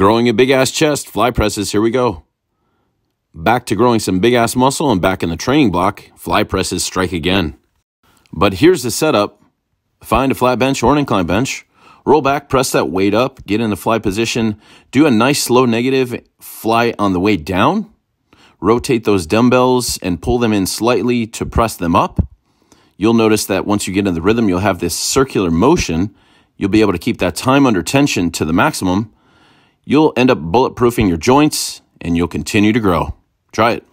Growing a big ass chest, fly presses, here we go. Back to growing some big ass muscle and back in the training block, fly presses strike again. But here's the setup find a flat bench or an incline bench, roll back, press that weight up, get in the fly position, do a nice slow negative fly on the way down, rotate those dumbbells and pull them in slightly to press them up. You'll notice that once you get in the rhythm, you'll have this circular motion. You'll be able to keep that time under tension to the maximum. You'll end up bulletproofing your joints and you'll continue to grow. Try it.